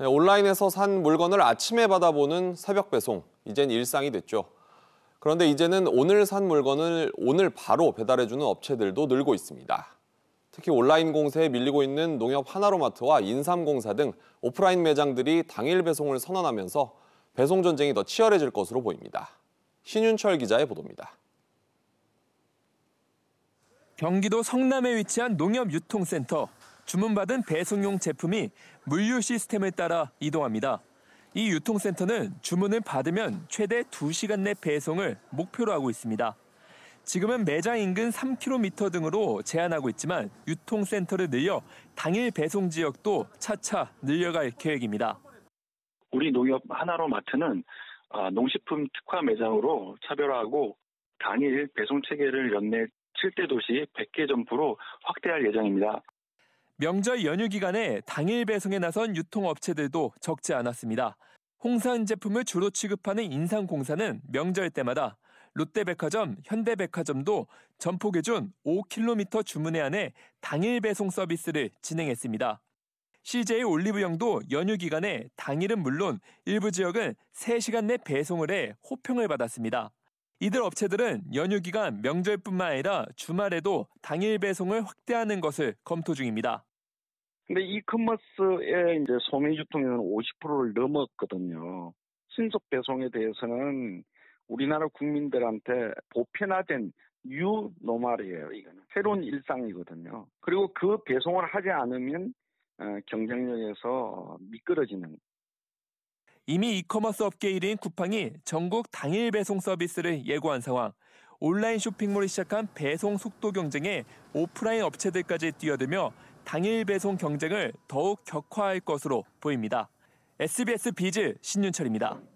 온라인에서 산 물건을 아침에 받아보는 새벽 배송, 이젠 일상이 됐죠. 그런데 이제는 오늘 산 물건을 오늘 바로 배달해주는 업체들도 늘고 있습니다. 특히 온라인 공세에 밀리고 있는 농협 하나로마트와 인삼공사 등 오프라인 매장들이 당일 배송을 선언하면서 배송 전쟁이 더 치열해질 것으로 보입니다. 신윤철 기자의 보도입니다. 경기도 성남에 위치한 농협 유통센터. 주문받은 배송용 제품이 물류 시스템을 따라 이동합니다. 이 유통센터는 주문을 받으면 최대 2시간 내 배송을 목표로 하고 있습니다. 지금은 매장 인근 3km 등으로 제한하고 있지만 유통센터를 늘려 당일 배송 지역도 차차 늘려갈 계획입니다. 우리 농협 하나로 마트는 아, 농식품 특화 매장으로 차별화하고 당일 배송 체계를 연내 7대 도시 100개 점포로 확대할 예정입니다. 명절 연휴 기간에 당일 배송에 나선 유통업체들도 적지 않았습니다. 홍산 제품을 주로 취급하는 인상공사는 명절 때마다 롯데백화점, 현대백화점도 점포 기준 5km 주문에 한해 당일 배송 서비스를 진행했습니다. CJ 올리브영도 연휴 기간에 당일은 물론 일부 지역은 3시간 내 배송을 해 호평을 받았습니다. 이들 업체들은 연휴 기간 명절뿐만 아니라 주말에도 당일 배송을 확대하는 것을 검토 중입니다. 근데 e-commerce의 이제 소매 유통량은 50%를 넘었거든요. 신속 배송에 대해서는 우리나라 국민들한테 보편화된 new normal이에요. 이거는 새로운 일상이거든요. 그리고 그 배송을 하지 않으면 어, 경쟁력에서 미끄러지는 이미 이커머스 업계 1위인 쿠팡이 전국 당일 배송 서비스를 예고한 상황. 온라인 쇼핑몰이 시작한 배송 속도 경쟁에 오프라인 업체들까지 뛰어들며 당일 배송 경쟁을 더욱 격화할 것으로 보입니다. SBS 비즈 신윤철입니다.